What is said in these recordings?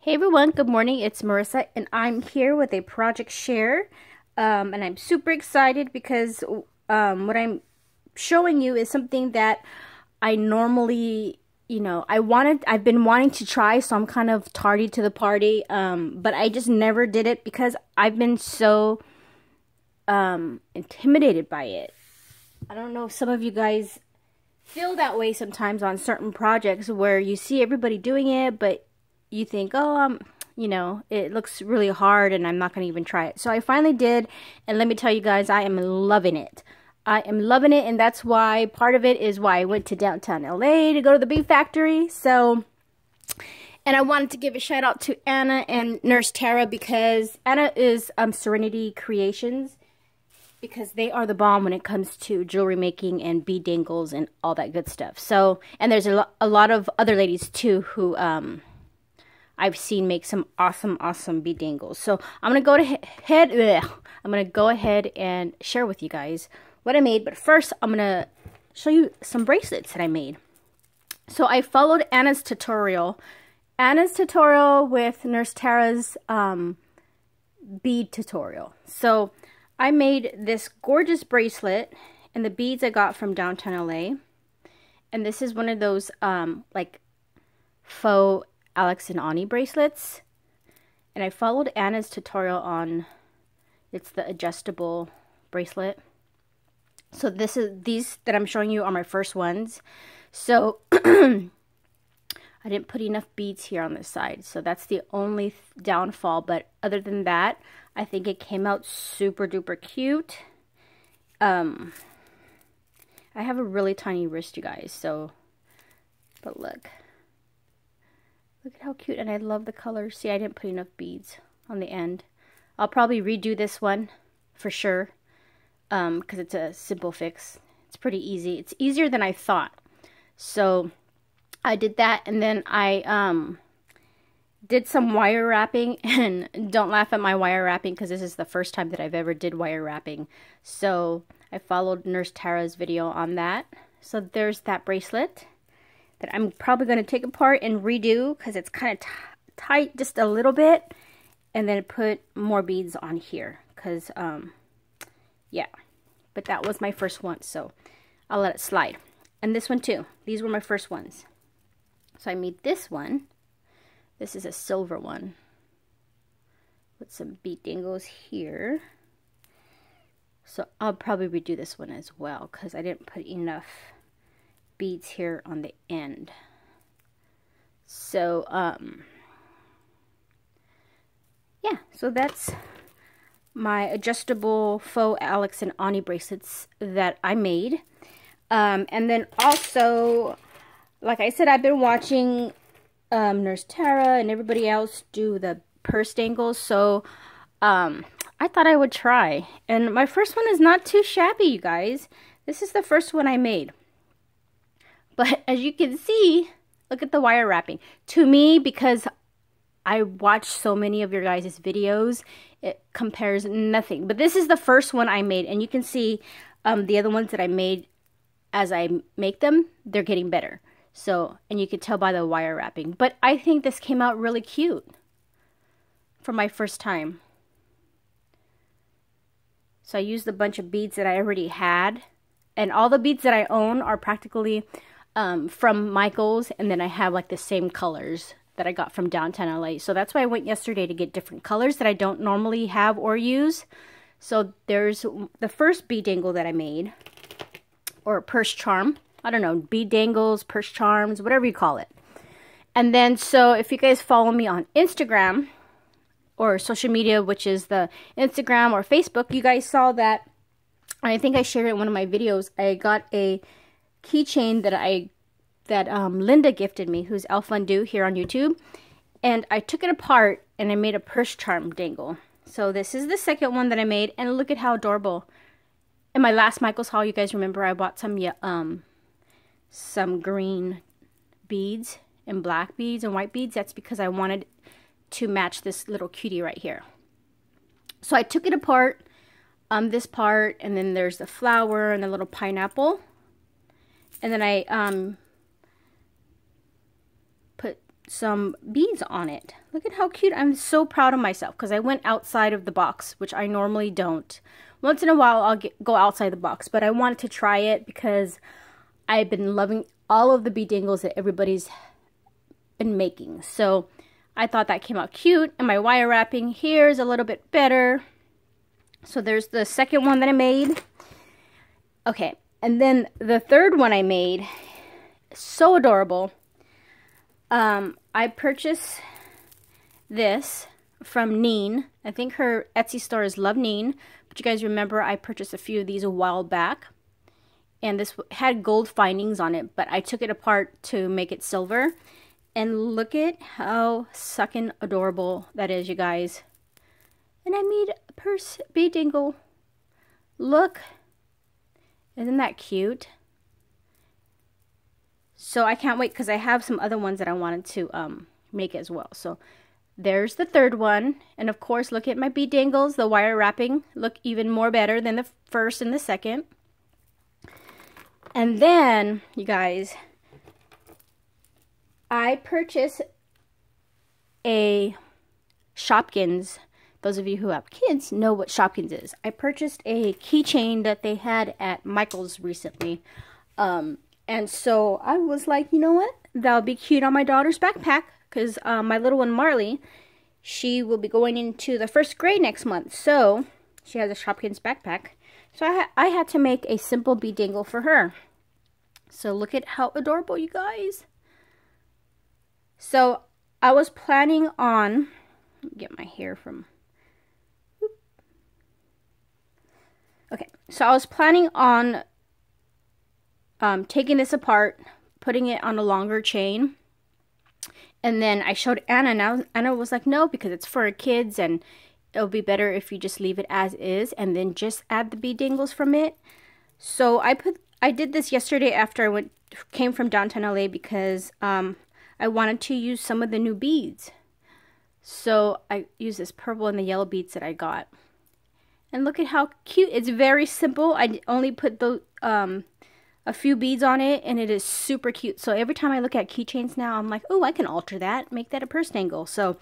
Hey everyone, good morning. It's Marissa and I'm here with a project share. Um, and I'm super excited because um, what I'm showing you is something that I normally, you know, I wanted, I've been wanting to try, so I'm kind of tardy to the party. Um, but I just never did it because I've been so um, intimidated by it. I don't know if some of you guys feel that way sometimes on certain projects where you see everybody doing it, but you think, oh, um, you know, it looks really hard and I'm not going to even try it. So I finally did, and let me tell you guys, I am loving it. I am loving it, and that's why part of it is why I went to downtown LA to go to the Bee Factory. So, and I wanted to give a shout out to Anna and Nurse Tara because Anna is um, Serenity Creations because they are the bomb when it comes to jewelry making and bead dangles and all that good stuff. So, and there's a, lo a lot of other ladies too who um, I've seen make some awesome, awesome bead dangles. So I'm gonna go ahead. Ugh, I'm gonna go ahead and share with you guys what I made. But first, I'm gonna show you some bracelets that I made. So I followed Anna's tutorial. Anna's tutorial with Nurse Tara's um, bead tutorial. So I made this gorgeous bracelet and the beads I got from downtown LA. And this is one of those um, like faux Alex and Ani bracelets. And I followed Anna's tutorial on, it's the adjustable bracelet. So this is, these that I'm showing you are my first ones. So I didn't put enough beads here on this side. So that's the only downfall. But other than that, I think it came out super duper cute. Um, I have a really tiny wrist, you guys. So, but look. Look at how cute, and I love the colors. See, I didn't put enough beads on the end. I'll probably redo this one for sure um, because it's a simple fix. It's pretty easy. It's easier than I thought. So I did that, and then I um, did some wire wrapping, and don't laugh at my wire wrapping because this is the first time that I've ever did wire wrapping. So I followed Nurse Tara's video on that. So there's that bracelet that I'm probably going to take apart and redo because it's kind of tight just a little bit and then put more beads on here because um yeah. But that was my first one so I'll let it slide. And this one too. These were my first ones. So I made this one. This is a silver one. With some bead dangles here. So I'll probably redo this one as well because I didn't put enough beads here on the end. So, um, yeah, so that's my adjustable faux Alex and Ani bracelets that I made. Um, and then also, like I said, I've been watching um, Nurse Tara and everybody else do the purse dangles. So, um, I thought I would try. And my first one is not too shabby, you guys. This is the first one I made. But as you can see, look at the wire wrapping. To me, because I watch so many of your guys' videos, it compares nothing. But this is the first one I made, and you can see um, the other ones that I made as I make them, they're getting better. So, and you can tell by the wire wrapping. But I think this came out really cute for my first time. So I used a bunch of beads that I already had. And all the beads that I own are practically um, from Michaels, and then I have like the same colors that I got from downtown LA. So that's why I went yesterday to get different colors that I don't normally have or use. So there's the first bead dangle that I made, or purse charm. I don't know, bead dangles, purse charms, whatever you call it. And then, so if you guys follow me on Instagram or social media, which is the Instagram or Facebook, you guys saw that. I think I shared it in one of my videos. I got a keychain that I that um, Linda gifted me, who's Elfundu here on YouTube. And I took it apart and I made a purse charm dangle. So this is the second one that I made, and look at how adorable. In my last Michael's haul, you guys remember I bought some um some green beads and black beads and white beads. That's because I wanted to match this little cutie right here. So I took it apart, um, this part, and then there's the flower and the little pineapple and then I um, put some beads on it. Look at how cute. I'm so proud of myself because I went outside of the box, which I normally don't. Once in a while, I'll get, go outside the box, but I wanted to try it because I've been loving all of the bead dangles that everybody's been making. So I thought that came out cute. And my wire wrapping here is a little bit better. So there's the second one that I made. Okay, and then the third one I made, so adorable. Um, I purchased this from Neen. I think her Etsy store is Love Neen. But you guys remember I purchased a few of these a while back. And this had gold findings on it, but I took it apart to make it silver. And look at how sucking adorable that is, you guys. And I made a purse bead dingle. Look. Isn't that cute? So I can't wait because I have some other ones that I wanted to um, make as well. So there's the third one. And of course, look at my bead dangles. The wire wrapping look even more better than the first and the second. And then, you guys, I purchased a Shopkins. Those of you who have kids know what Shopkins is. I purchased a keychain that they had at Michael's recently. Um, and so I was like, you know what? That'll be cute on my daughter's backpack. Because uh, my little one, Marley, she will be going into the first grade next month. So she has a Shopkins backpack. So I, ha I had to make a simple bead dangle for her. So look at how adorable, you guys. So I was planning on get my hair from Okay, so I was planning on um, taking this apart, putting it on a longer chain, and then I showed Anna, and Anna was like, no, because it's for kids, and it'll be better if you just leave it as is, and then just add the bead dangles from it. So I put, I did this yesterday after I went, came from downtown LA because um, I wanted to use some of the new beads. So I used this purple and the yellow beads that I got. And look at how cute. It's very simple. I only put the um, a few beads on it and it is super cute. So every time I look at keychains now, I'm like, oh, I can alter that. Make that a purse dangle. So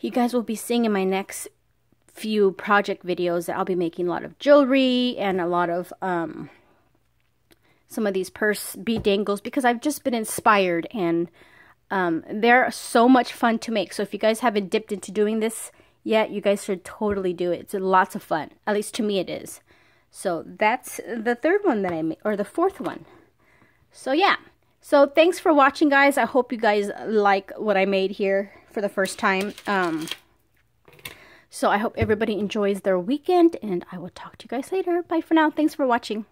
you guys will be seeing in my next few project videos that I'll be making a lot of jewelry and a lot of um, some of these purse bead dangles because I've just been inspired and um, they're so much fun to make. So if you guys haven't dipped into doing this yet, you guys should totally do it. It's lots of fun. At least to me it is. So that's the third one that I made, or the fourth one. So yeah. So thanks for watching, guys. I hope you guys like what I made here for the first time. Um, so I hope everybody enjoys their weekend, and I will talk to you guys later. Bye for now. Thanks for watching.